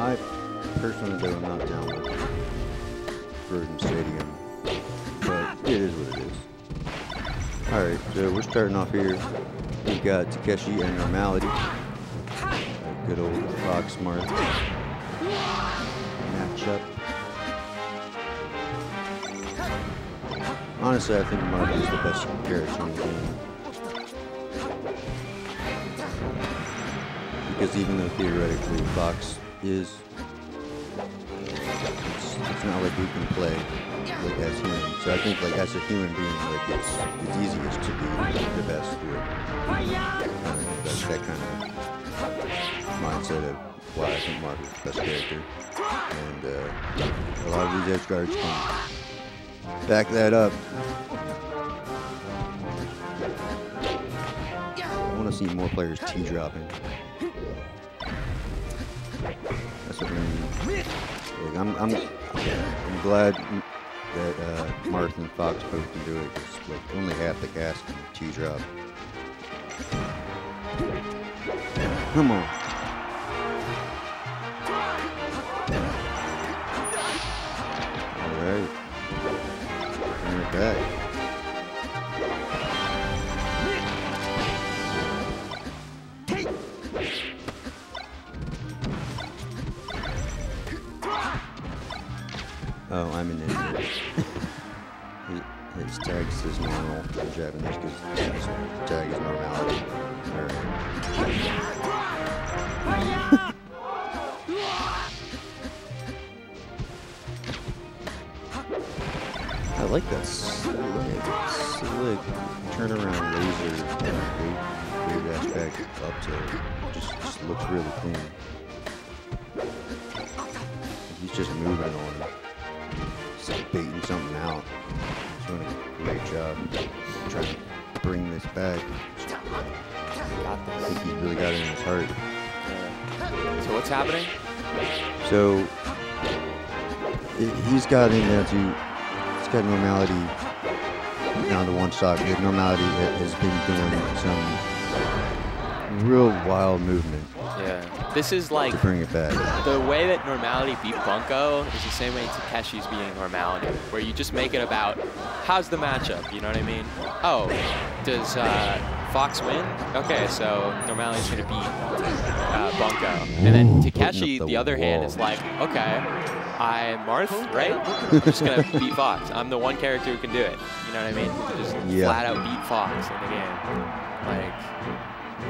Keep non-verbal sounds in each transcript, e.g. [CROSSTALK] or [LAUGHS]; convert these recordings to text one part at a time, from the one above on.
I personally though am not down with Virgin Stadium, but it is what it is. All right, so we're starting off here. We got Takeshi and Normality. Good old Fox Marth matchup. Honestly, I think Marth is the best character in the game. Because even though theoretically Fox is, it's, not like we can play like as humans. So I think like as a human being, like it's it's easiest to be the best with. Uh, that's that kind of mindset of why I think Marth is the best character. And uh, a lot of these edge guards can back that up. I want to see more players T dropping. That's what we I'm, I'm, I'm glad that uh, Marth and Fox both can do it like only half the cast can T drop. Come on. All right. Bring it back. Oh, I'm an idiot. [LAUGHS] His tag says normal Japanese his tag is normality. [LAUGHS] I like that slick, slick turnaround laser weird aspect up to just, just looks really clean. He's just moving on like baiting something out. He's doing a great job trying to bring this back. I think he's really got it in his heart. So what's happening? So i- he's got him down to he's got normality down to one stock. The normality has been doing some real wild movement. This is like to bring it back. the way that normality beat Bunko is the same way Takeshi's beating normality, where you just make it about how's the matchup, you know what I mean? Oh, does uh, Fox win? Okay, so normality's gonna beat uh, Bunko. And then Takeshi, the the other hand, is like, okay, I'm Marth, right? I'm just gonna [LAUGHS] beat Fox. I'm the one character who can do it. You know what I mean? Just Yeah. flat out beat Fox in the game. Like,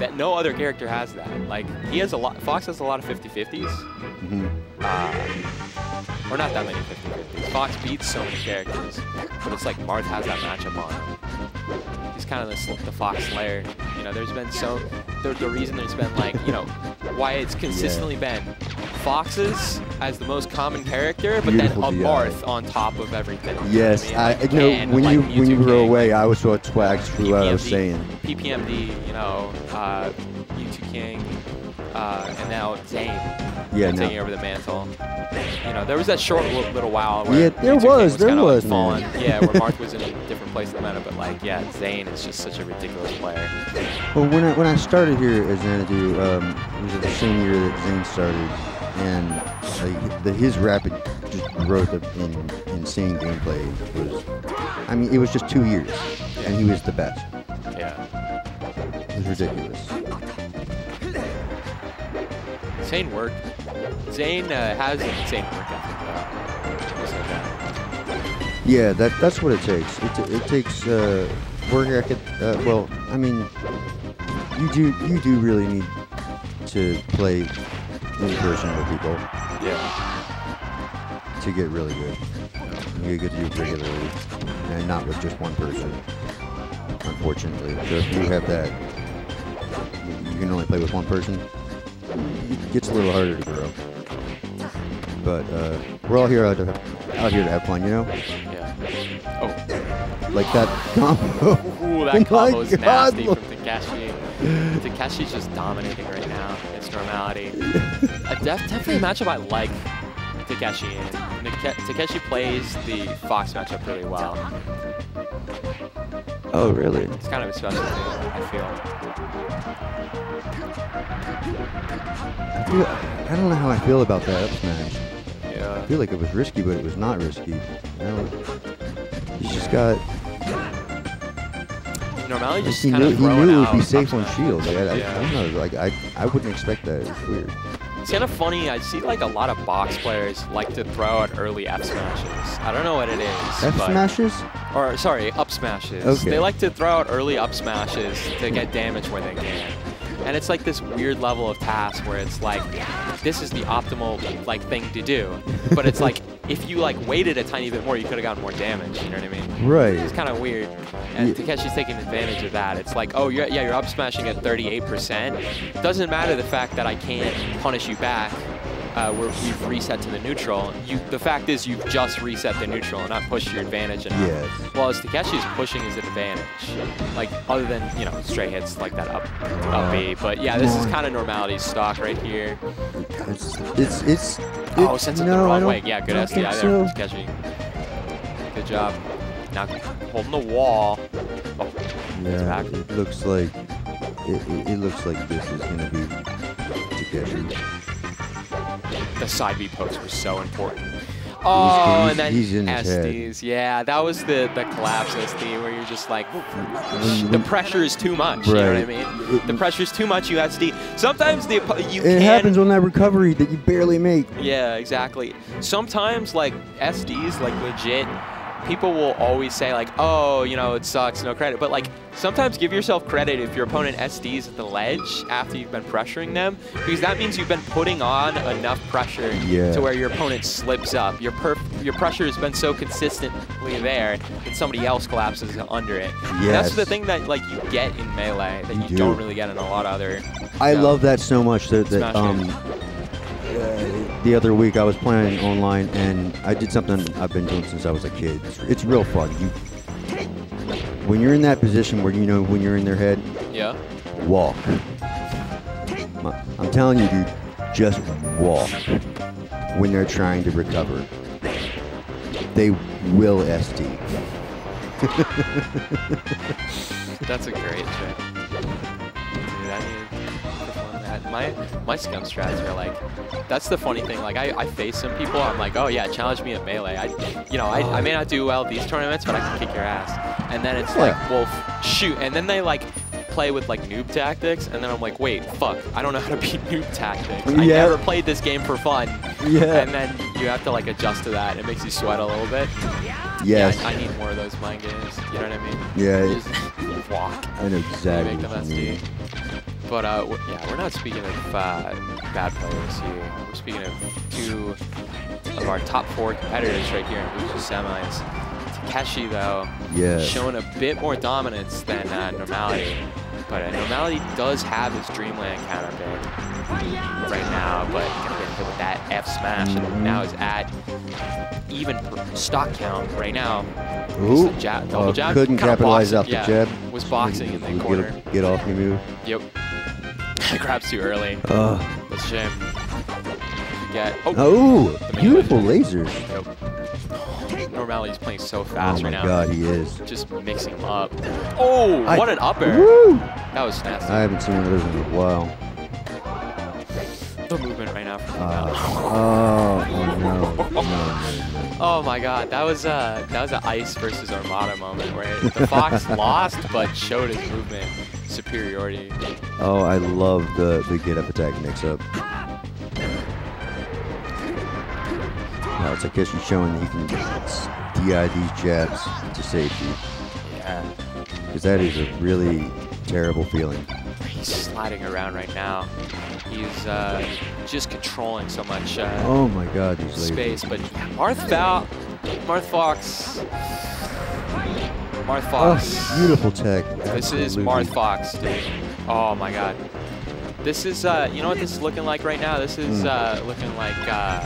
that no other character has that. Like, he has a lot, Fox has a lot of 50-50s. hmm Uh, or not that many 50-50s. Fox beats so many characters, but it's like Marth has that matchup on. He's kind of the, the Fox Slayer. You know, there's been so, the, the reason there's been like, you know, why it's consistently been Foxes as the most common character, but Beautiful then a. Marth on top of everything. you know what Yes, mean? I, you know when like you when you were King, away, I was so swag through what I was saying. PPMD, you know, uh, Mewtwo King, uh, and now Zain Yeah, taking no. over the mantle. You know, there was that short li- little while where Yeah, there King was, there was, like, falling. Yeah, where Marth was in a different place in the meta, but like, yeah, Zain is just such a ridiculous player. Well, when I when I started here as Xanadu, um, it was the same year that Zain started, and like, the, his rapid just growth of in, insane gameplay was, I mean, it was just two years, and he was the best. Yeah, It was ridiculous. Zain work. Zain uh, has an insane work ethic. though. Just like that. Yeah, that that's what it takes. It, it takes uh, work ethic. Uh, well, I mean, you do you do really need to play in person with people Yeah. to get really good. You get to do it regularly, and not with just one person. Unfortunately, so if you have that, you can only play with one person. It gets a little harder to grow. But uh, we're all here out, to out here to have fun, you know. Yeah. Oh. Like that combo. Ooh, Oh that [LAUGHS] my combo is nasty look. from Takeshi. Takeshi's just dominating right now. Normality. a def definitely a matchup I like Takeshi in. Takeshi plays the Fox matchup really well. Oh, really? It's kind of a special thing, I feel. I feel, I don't know how I feel about that up smash. Yeah. I feel like it was risky, but it was not risky. You know, he's just got. Normally just He kind knew, of He knew it would be safe on shield. Like, I, I, I don't know. Like I, I wouldn't expect that. It's weird. It's kind of funny. I see like a lot of box players like to throw out early F smashes. I don't know what it is. F smashes? Or sorry, up smashes. Okay. They like to throw out early up smashes to get damage where they can. And it's like this weird level of task where it's like, this is the optimal like thing to do. But it's like, [LAUGHS] if you like waited a tiny bit more, you could have gotten more damage. You know what I mean? Right. It's kind of weird. And Yeah. Takeshi's taking advantage of that. It's like, oh, you're, yeah, you're up smashing at 38%. Doesn't matter the fact that I can't punish you back. Uh, where we've reset to the neutral. You, the fact is, you've just reset the neutral and not pushed your advantage enough. Yes. Well, as Takeshi is pushing his advantage, like other than you know straight hits like that up, up B. But yeah, this is kind of normality stock right here. It's it's it's. Oh, it- sends it no, the wrong way. Yeah, good don't SDI think there so. from Takeshi. Good job. Now holding the wall. Oh, Yeah, back. it looks like it, it, it looks like this is gonna be Takeshi. the side B pokes were so important. Oh, he's- and then he's in. SDs. Yeah, that was the the collapse SD where you're just like, mm-hmm. the pressure is too much. You know what I Right. mean? The pressure is too much. You SD. Sometimes the you it can happens on that recovery that you barely make. Yeah, exactly. Sometimes like SDs, like legit, people will always say like, oh, you know, it sucks, no credit. But like sometimes give yourself credit if your opponent SDs at the ledge after you've been pressuring them, because that means you've been putting on enough pressure Yeah. to where your opponent slips up. Your perf- your pressure has been so consistently there that somebody else collapses under it. And that's the thing that like you get in melee that You you, do. don't really get in a lot of other. I Yeah. love that so much that, that um the other week I was playing online and I did something I've been doing since I was a kid. It's, it's real fun. You when you're in that position where you know when you're in their head, Yeah. walk. I'm telling you, dude, just walk when they're trying to recover. They will SD. That's a great trick. Dude, I need to perform that. My my scum strats are like, that's the funny thing. Like I, I face some people, I'm like, oh yeah, challenge me at melee. I, you know, I, I may not do well these tournaments, but I can kick your ass. And then it's like, well, shoot. And then they like play with like noob tactics, and then I'm like, wait, fuck, I don't know how to beat noob tactics. I Yeah. never played this game for fun. Yeah. And then you have to like adjust to that. It makes you sweat a little bit. Yes. Yeah, I, I need more of those mind games. You know what I mean? Yeah, Just walk. I know exactly make them what you mean. SD. But uh, w- yeah, we're not speaking of uh, bad players here. We're speaking of two of our top four competitors right here in Blue semis. Takeshi, though, Yes. showing a bit more dominance than uh, Normality. But uh, Normality does have his Dreamland counter pick right now, but gonna get hit with that F smash, and now is at even stock count right now. Ooh. A jab, double Uh, jab. couldn't kinda capitalize boxing, off the yeah, jab. Was boxing in the Get- corner. Get, off me move. Yep. [LAUGHS] Grabs too early. Uh, That's a shame. Get. Oh. oh, beautiful laser. lasers. Yep. Normality's playing so Oh fast my right now. god, he is. Just mixing them up. Oh, I- what an upper. Woo! That was nasty. I haven't seen one of those in a while. Movement right now Uh, oh, oh no, no. Oh my god, that was a that was an ice versus Armada moment where the Fox lost but showed his movement superiority. Oh, I love the, the get up attack mix up. Now it's like he's showing that he can DI these jabs to safety. Yeah, Because that is a really terrible feeling. He's sliding around right now. He's uh, just controlling so much uh, Oh my god, lasers. space. But Marth Val, Marth Fox, Marth Fox. Oh, beautiful tech. This is Marth Fox, dude. Oh my god. This is, uh, you know what this is looking like right now? This is uh, looking like uh,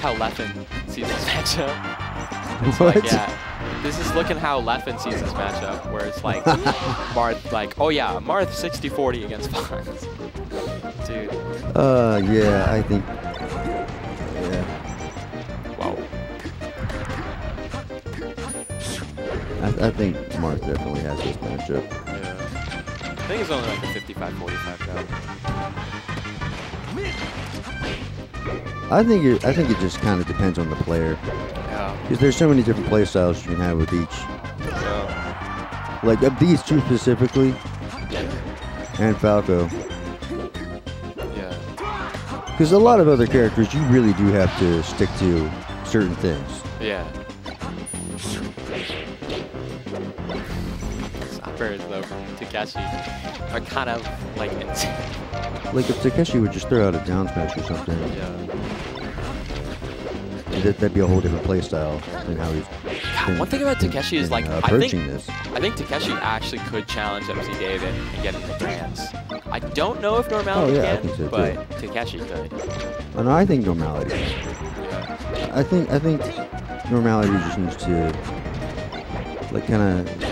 how Leffen sees this [LAUGHS] matchup. It's What? like, yeah. This is looking how Leffen sees this matchup, where it's like [LAUGHS] Marth, like, oh yeah, Marth 60-40 against Fox. Dude, Uh, yeah, I think. Yeah. wow. I, I think Marth definitely has this matchup. Yeah. I think it's only like a 55-45 though. I think it. I think it just kind of depends on the player Yeah. because there's so many different play styles you can have with each. Yeah. Like of these two specifically, and Falco. Yeah. Because a lot of other characters, you really do have to stick to certain things. Yeah. Though from Takeshi are kind of like Like if Takeshi would just throw out a down smash or something, yeah. that, that'd be a whole different play style than how he's. been- One thing about Takeshi is like uh, I think this. I think Takeshi actually could challenge MC David and get in the hands. I don't know if Oh, Normality yeah, I can, so, too. but Takeshi could. Oh, no, I think normality. Yeah. I think I think normality just needs to like kind of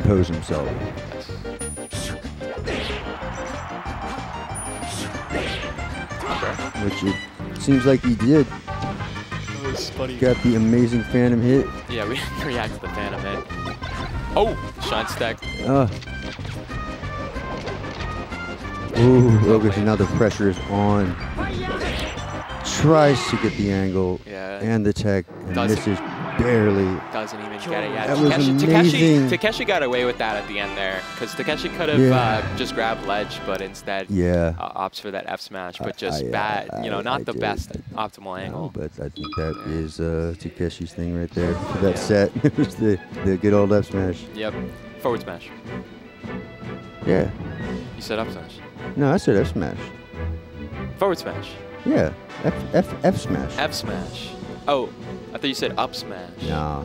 compose himself. Okay. which it seems like he did. Got the amazing Phantom hit. Yeah, we can [LAUGHS] react to the Phantom hit. Oh, Shine Stack. Uh. Ooh, okay, so now the pressure is on. Tries to get the angle Yeah. and the tech and Doesn't. misses barely. Doesn't even get it yet. That was Takeshi, Takeshi, amazing. Takeshi got away with that at the end there, because Takeshi could have Yeah. uh, just grabbed ledge, but instead Yeah. uh, opts for that F smash, but just I, uh, bad. you know, not I the did. best I- optimal No, angle. but I think that is uh, Takeshi's thing right there for that Yeah. set. [LAUGHS] it was the, the good old F smash. Yep. Forward smash. Yeah. You said up smash. No, I said F smash. Forward smash. Yeah. F F F smash. F smash. Oh, I thought you said up smash. Nah.